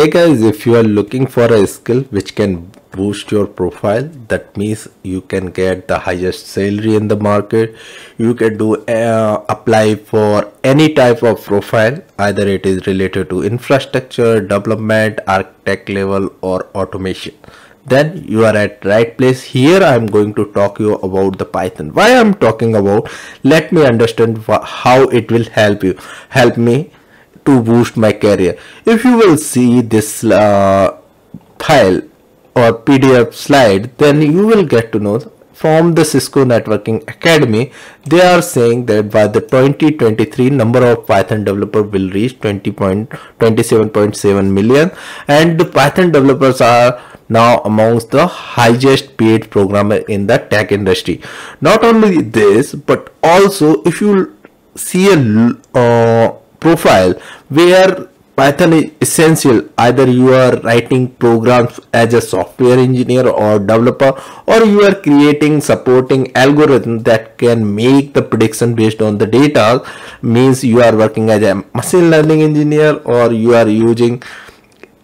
hey guys if you are looking for a skill which can boost your profile that means you can get the highest salary in the market. You can do uh, apply for any type of profile either it is related to infrastructure development architect level or automation. Then you are at right place. Here i'm going to talk you about the python. Why i'm talking about? Let me understand how it will help you. Help me to boost my career if you will see this uh, file or pdf slide then you will get to know from the Cisco Networking Academy, they are saying that by the 2023 number of Python developer will reach 20.27.7 million and the Python developers are now amongst the highest paid programmer in the tech industry. Not only this, but also if you see a uh, profile where Python is essential. Either you are writing programs as a software engineer or developer or you are creating supporting algorithm that can make the prediction based on the data. Means you are working as a machine learning engineer or you are using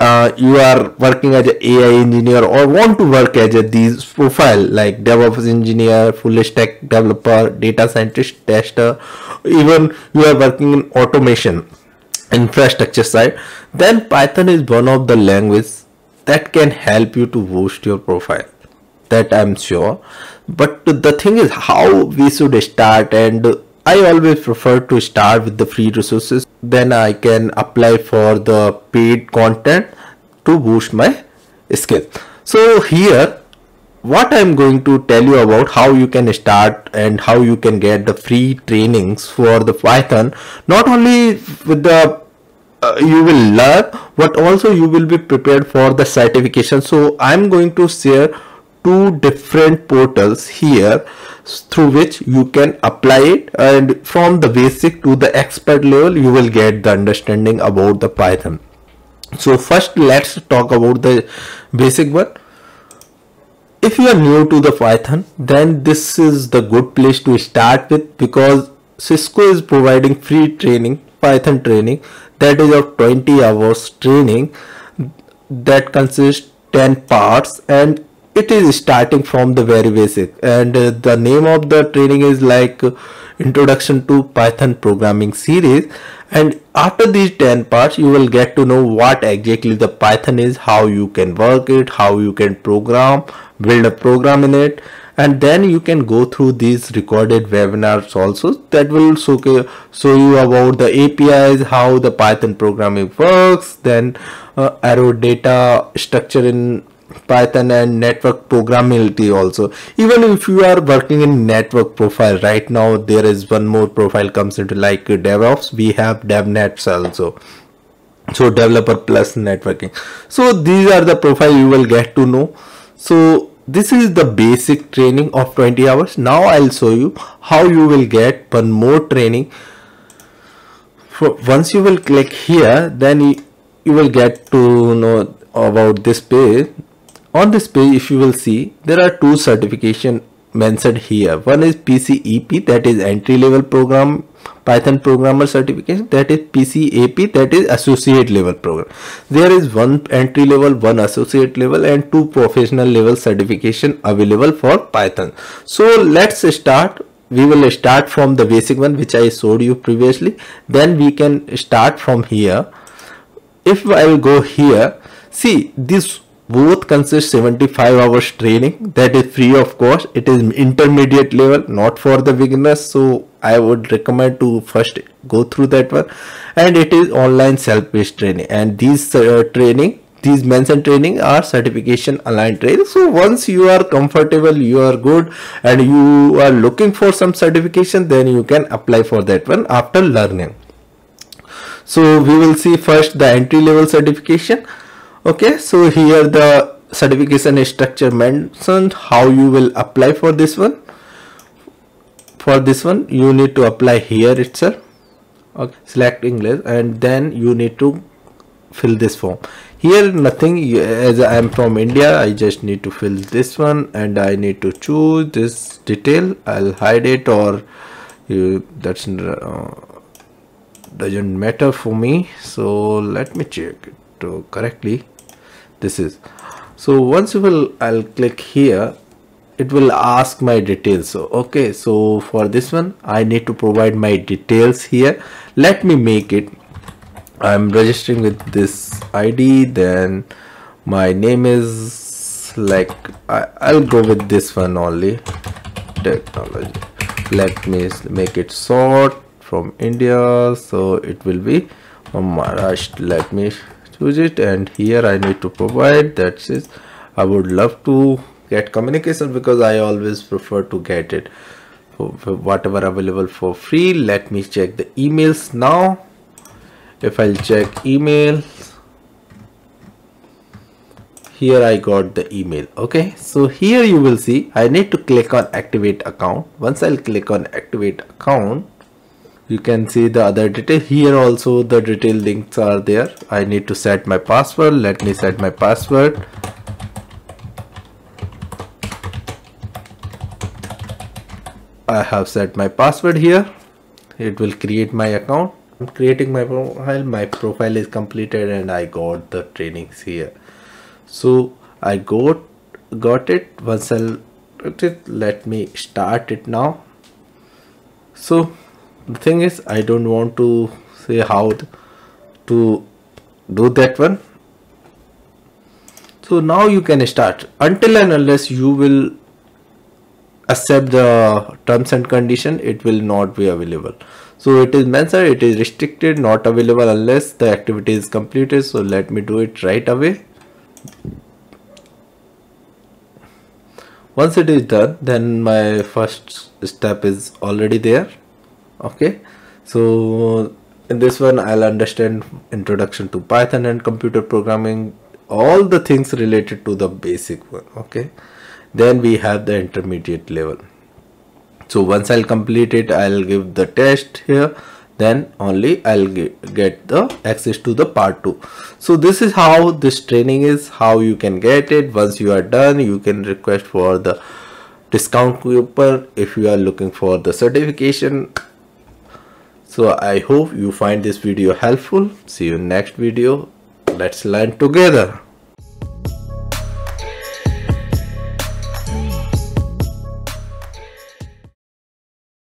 uh, you are working as an AI engineer or want to work as a these profile like DevOps engineer, full stack developer, data scientist, tester, even you are working in automation infrastructure side, then Python is one of the language that can help you to boost your profile. That I'm sure. But the thing is how we should start and I always prefer to start with the free resources. Then I can apply for the paid content to boost my skill. So here what I'm going to tell you about how you can start and how you can get the free trainings for the Python. Not only with the uh, you will learn but also you will be prepared for the certification. So I'm going to share two different portals here through which you can apply it. And from the basic to the expert level you will get the understanding about the python. So first let's talk about the basic one. If you are new to the python then this is the good place to start with because cisco is providing free training python training that is of 20 hours training that consists 10 parts and it is starting from the very basic. And uh, the name of the training is like introduction to python programming series. And after these 10 parts you will get to know what exactly the python is how you can work it how you can program build a program in it. And then you can go through these recorded webinars also that will show, show you about the apis how the python programming works then uh, arrow data structure in python and network programmability also. Even if you are working in network profile right now there is one more profile comes into like devops. We have devnets also. So developer plus networking. So these are the profile you will get to know. So this is the basic training of 20 hours. Now i'll show you how you will get one more training. Once you will click here then you, you will get to know about this page on this page if you will see there are two certification mentioned here. One is PCEP that is entry level program Python programmer certification. That is PCAP that is associate level program. There is one entry level one associate level and two professional level certification available for Python. So let's start. We will start from the basic one which I showed you previously. Then we can start from here. If I will go here see this both consist 75 hours training. That is free of course. It is intermediate level not for the beginners. So i would recommend to first go through that one. And it is online self-paced training. And these uh, training these mentioned training are certification aligned training so once you are comfortable you are good and you are looking for some certification then you can apply for that one after learning. So we will see first the entry level certification okay so here the certification structure mentioned how you will apply for this one. For this one you need to apply here itself. Okay select english and then you need to fill this form. Here nothing as i am from india i just need to fill this one and i need to choose this detail. I'll hide it or you that's uh, doesn't matter for me. So let me check it uh, correctly this is. So once you will I'll click here it will ask my details. So okay so for this one I need to provide my details here. Let me make it. I'm registering with this ID then my name is like I, I'll go with this one only. Technology. Let me make it short from India. So it will be Maharashtra. Let me choose it and here I need to provide that is I would love to get communication because I always prefer to get it. For whatever available for free let me check the emails now. If I'll check email here I got the email okay? So here you will see I need to click on activate account. Once I'll click on activate account you can see the other detail. Here also the detail links are there. I need to set my password. Let me set my password. I have set my password here. It will create my account. I'm creating my profile. My profile is completed and I got the trainings here. So I got got it. Once it let me start it now. So the thing is I don't want to say how to do that one. So now you can start. Until and unless you will accept the terms and condition it will not be available. So it is mentioned it is restricted not available unless the activity is completed. So let me do it right away. Once it is done then my first step is already there okay. So in this one I'll understand introduction to Python and computer programming all the things related to the basic one okay? Then we have the intermediate level. So once I'll complete it I'll give the test here. Then only I'll get the access to the part 2 so this is how this training is how you can get it. Once you are done you can request for the discount coupon. If you are looking for the certification so I hope you find this video helpful. See you next video. Let's learn together